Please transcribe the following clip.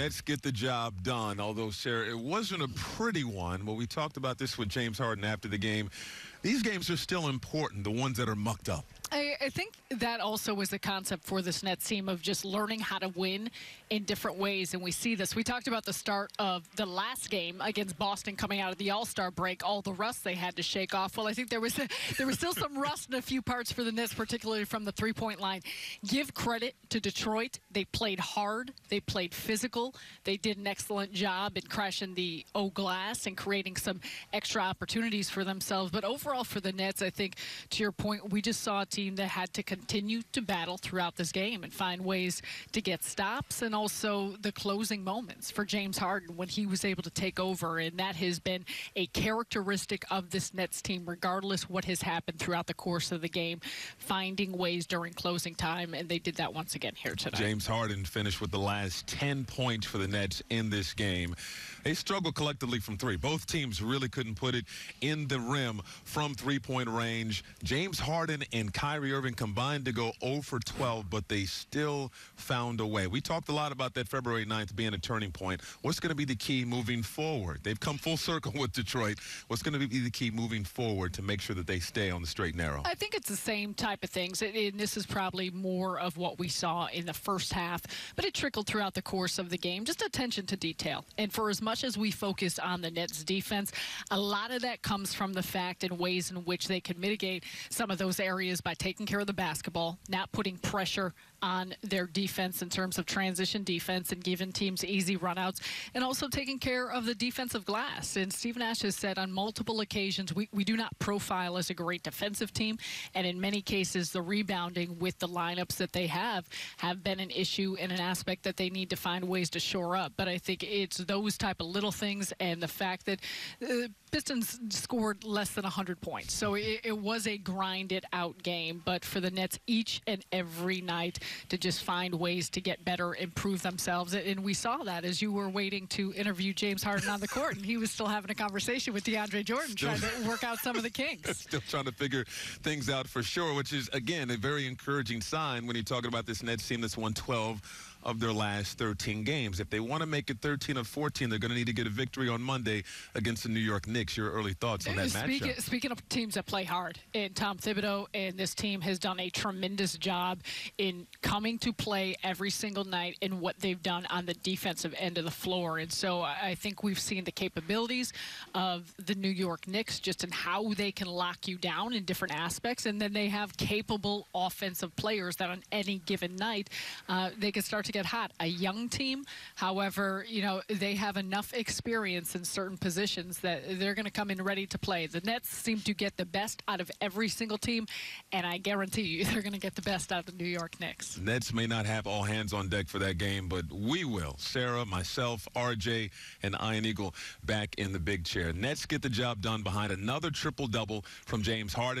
Nets get the job done. Although, Sarah, it wasn't a pretty one. Well, we talked about this with James Harden after the game. These games are still important, the ones that are mucked up. I, I, think that also was the concept for this Nets team of just learning how to win in different ways. And we see this. We talked about the start of the last game against Boston coming out of the All Star break, all the rust they had to shake off. Well, I think there was a, there was still some rust in a few parts for the Nets, particularly from the three point line. Give credit to Detroit. They played hard, they played physical, they did an excellent job in crashing the O glass and creating some extra opportunities for themselves. But overall, for the Nets, I think to your point, we just saw a team team that had to continue to battle throughout this game and find ways to get stops and also the closing moments for James Harden when he was able to take over. And that has been a characteristic of this Nets team, regardless what has happened throughout the course of the game, finding ways during closing time. And they did that once again here tonight. James Harden finished with the last 10 points for the Nets in this game. They struggled collectively from three. Both teams really couldn't put it in the rim from three point range. James Harden and Kyrie Irving combined to go 0 for 12, but they still found a way. We talked a lot about that February 9th being a turning point. What's going to be the key moving forward? They've come full circle with Detroit. What's going to be the key moving forward to make sure that they stay on the straight and narrow? I think it's the same type of things. And this is probably more of what we saw in the first half, but it trickled throughout the course of the game. Just attention to detail. And for as much as we focus on the Nets defense, a lot of that comes from the fact and ways in which they can mitigate some of those areas by taking care of the basketball, not putting pressure on their defense in terms of transition defense and giving teams easy runouts, and also taking care of the defensive glass. And Steve Nash has said on multiple occasions, we, we do not profile as a great defensive team, and in many cases, the rebounding with the lineups that they have have been an issue and an aspect that they need to find ways to shore up. But I think it's those type of little things and the fact that uh, Pistons scored less than 100 points. So it, it was a grind it out game. But for the Nets, each and every night to just find ways to get better, improve themselves. And we saw that as you were waiting to interview James Harden on the court. And he was still having a conversation with DeAndre Jordan, still, trying to work out some of the kinks. Still trying to figure things out for sure, which is, again, a very encouraging sign when you're talking about this Nets team that's won 12 of their last 13 games. If they want to make it 13 of 14, they're going to need to get a victory on Monday against the New York Knicks. Your early thoughts on that speaking, matchup? Speaking of teams that play hard, and Tom Thibodeau and this team has done a tremendous job in coming to play every single night and what they've done on the defensive end of the floor. And so I think we've seen the capabilities of the New York Knicks just in how they can lock you down in different aspects. And then they have capable offensive players that on any given night, uh, they can start to get hot. A young team, however, you know, they have enough experience in certain positions that they're going to come in ready to play. The Nets seem to get the best out of every single team, and I guarantee you they're going to get the best out of the New York Knicks. Nets may not have all hands on deck for that game, but we will. Sarah, myself, RJ, and Ian Eagle back in the big chair. Nets get the job done behind another triple double from James Harden.